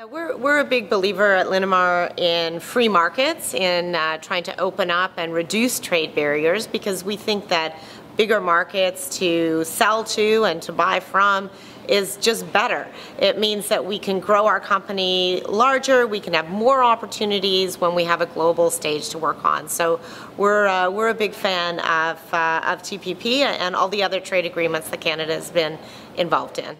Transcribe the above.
Yeah, we're, we're a big believer at Linamar in free markets, in uh, trying to open up and reduce trade barriers because we think that bigger markets to sell to and to buy from is just better. It means that we can grow our company larger, we can have more opportunities when we have a global stage to work on. So we're, uh, we're a big fan of, uh, of TPP and all the other trade agreements that Canada has been involved in.